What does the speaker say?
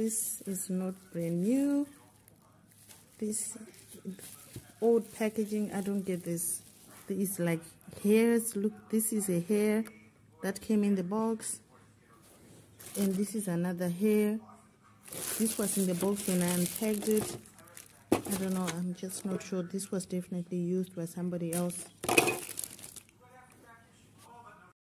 this is not brand new. This old packaging i don't get this. It's like hairs. Look this is a hair that came in the box. And this is another hair. This was in the box when i unpacked it. I don't know. I'm just not sure. This was definitely used by somebody else.